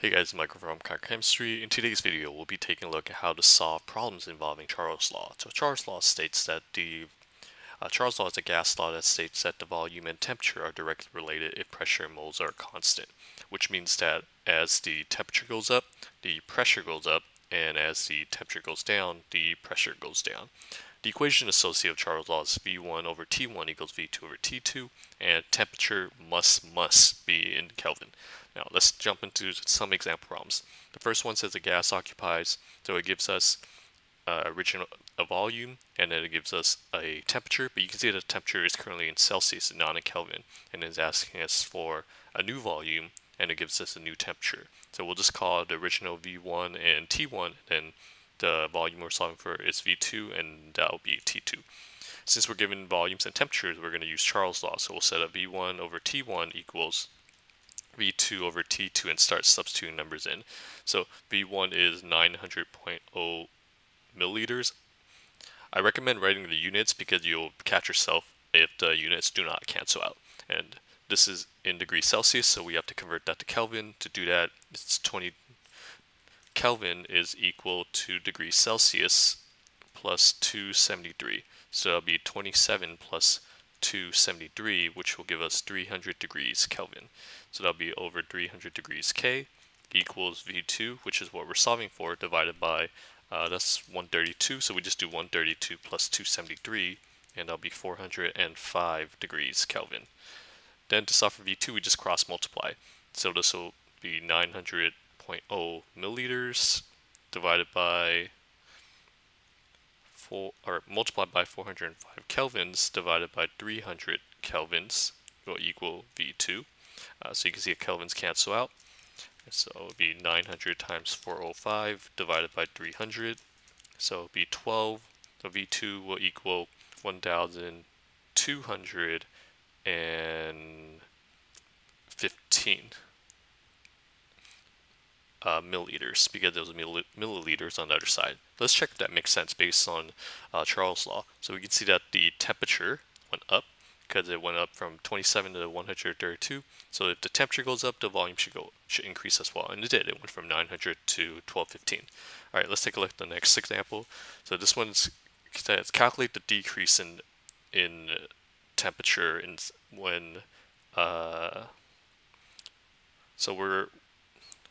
Hey guys, Michael from Chemistry. In today's video, we'll be taking a look at how to solve problems involving Charles' law. So Charles' law states that the uh, Charles' law is a gas law that states that the volume and temperature are directly related if pressure and moles are constant, which means that as the temperature goes up, the pressure goes up, and as the temperature goes down, the pressure goes down. The equation associated with Charles' law is V1 over T1 equals V2 over T2, and temperature must must be in Kelvin. Now let's jump into some example problems. The first one says a gas occupies, so it gives us uh, original a volume, and then it gives us a temperature, but you can see the temperature is currently in Celsius not in Kelvin, and it's asking us for a new volume, and it gives us a new temperature. So we'll just call the original V1 and T1, and then the volume we're solving for is V2, and that will be T2. Since we're given volumes and temperatures, we're going to use Charles' law. So we'll set up V1 over T1 equals V2 over T2 and start substituting numbers in. So V1 is 900.0 milliliters. I recommend writing the units because you'll catch yourself if the units do not cancel out. And this is in degrees Celsius, so we have to convert that to Kelvin. To do that, it's 20 Kelvin is equal to degrees Celsius plus 273. So that'll be 27 plus 273, which will give us 300 degrees Kelvin. So that'll be over 300 degrees K equals V2, which is what we're solving for, divided by, uh, that's 132, so we just do 132 plus 273, and that'll be 405 degrees Kelvin. Then to solve for V2, we just cross multiply. So this will be 900 0.0 milliliters divided by four or multiplied by 405 kelvins divided by 300 kelvins will equal V2. Uh, so you can see the kelvins cancel out. So it would be 900 times 405 divided by 300. So it would be 12. So V2 will equal 1,215 uh, milliliters because there was milliliters on the other side. Let's check if that makes sense based on uh, Charles' law. So we can see that the temperature went up because it went up from 27 to 132. So if the temperature goes up, the volume should go should increase as well, and it did. It went from 900 to 1215. All right, let's take a look at the next example. So this one's says calculate the decrease in in temperature in when uh, so we're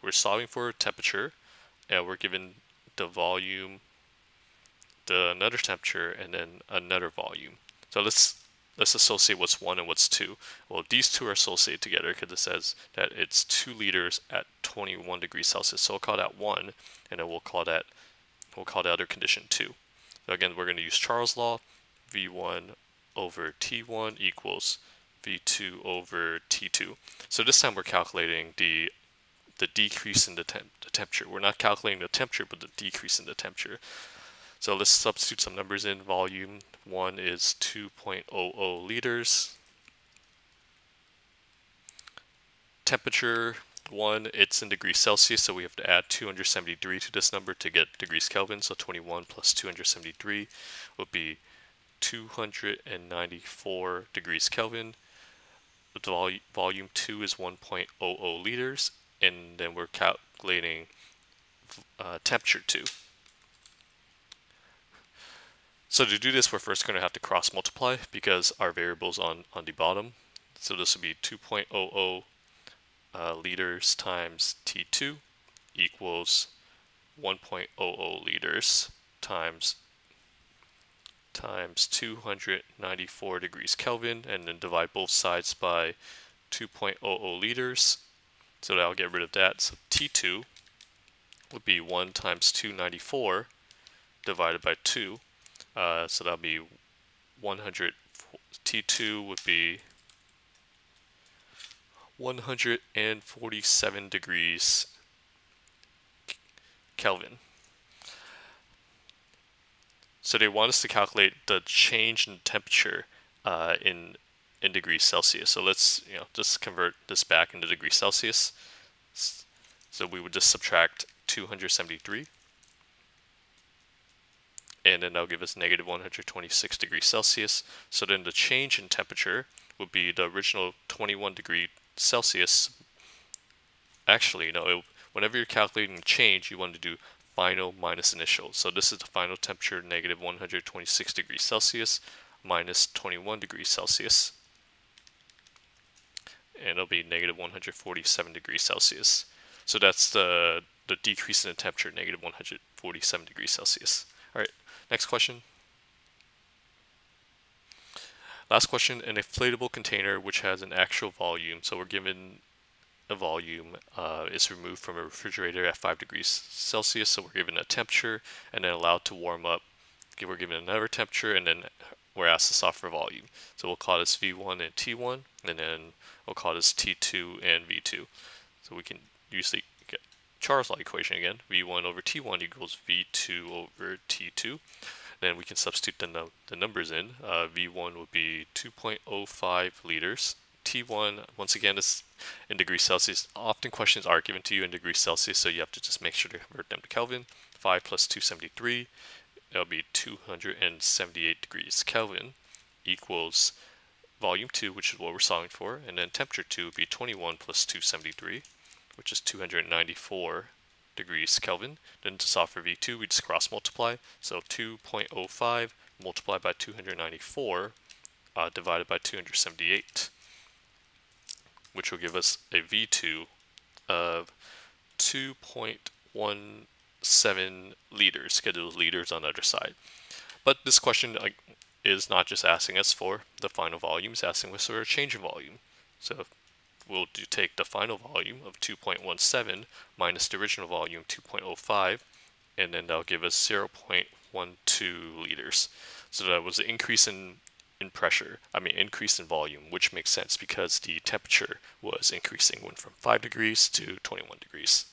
we're solving for temperature and we're given the volume, the another temperature, and then another volume. So let's let's associate what's one and what's two. Well, these two are associated together because it says that it's two liters at 21 degrees Celsius. So we'll call that one, and then we'll call that we'll call the other condition two. So again, we're going to use Charles' law. V1 over T1 equals V2 over T2. So this time we're calculating the the decrease in the, temp the temperature. We're not calculating the temperature, but the decrease in the temperature. So let's substitute some numbers in. Volume 1 is 2.00 liters. Temperature 1, it's in degrees Celsius, so we have to add 273 to this number to get degrees Kelvin. So 21 plus 273 would be 294 degrees Kelvin. Volume 2 is 1.00 liters, and then we're calculating uh, temperature too. So to do this, we're first going to have to cross multiply because our variable's on, on the bottom. So this would be 2.00 uh, liters times T2 equals 1.00 liters times times 294 degrees Kelvin and then divide both sides by 2.00 liters so that'll get rid of that. So T2 would be 1 times 294 divided by 2. Uh, so that'll be 100. T2 would be 147 degrees Kelvin. So they want us to calculate the change in temperature uh, in in degrees Celsius. So let's you know just convert this back into degrees Celsius. So we would just subtract 273 and then that'll give us negative 126 degrees Celsius. So then the change in temperature would be the original 21 degree Celsius. Actually, no, it whenever you're calculating change, you want to do final minus initial. So this is the final temperature, negative 126 degrees Celsius minus 21 degrees Celsius. And it'll be negative 147 degrees Celsius. So that's the, the decrease in the temperature, negative 147 degrees Celsius. All right, next question. Last question, an inflatable container which has an actual volume. So we're given a volume uh, is removed from a refrigerator at 5 degrees Celsius. So we're given a temperature and then allowed to warm up. We're given another temperature and then we're asked to solve for volume. So we'll call this V1 and T1 and then we'll call this T2 and V2. So we can usually get Charles law equation again. V1 over T1 equals V2 over T2 then we can substitute the, num the numbers in. Uh, V1 would be 2.05 liters. T1, once again, is in degrees Celsius. Often questions are given to you in degrees Celsius, so you have to just make sure to convert them to Kelvin. 5 plus 273, that'll be 278 degrees Kelvin equals volume 2, which is what we're solving for, and then temperature 2 would be 21 plus 273, which is 294 degrees Kelvin. Then to solve for V2, we just cross multiply. So 2.05 multiplied by 294 uh, divided by 278, which will give us a V2 of 2.17 liters. Get those liters on the other side. But this question is not just asking us for the final volume, it's asking us for a change in volume. So we'll do take the final volume of 2.17 minus the original volume 2.05 and then that'll give us 0.12 liters. So that was an increase in in pressure, I mean increase in volume, which makes sense because the temperature was increasing, went from 5 degrees to 21 degrees.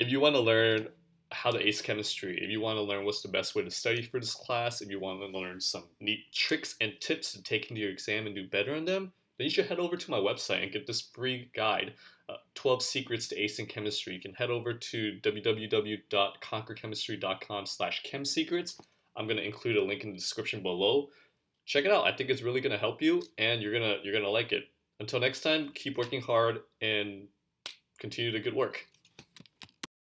If you want to learn how to ace chemistry, if you want to learn what's the best way to study for this class, if you want to learn some neat tricks and tips to take into your exam and do better on them, then you should head over to my website and get this free guide, uh, 12 Secrets to Acing Chemistry. You can head over to www.conquerchemistry.com slash chemsecrets. I'm going to include a link in the description below. Check it out. I think it's really going to help you and you're going to you're going to like it. Until next time, keep working hard and continue the good work.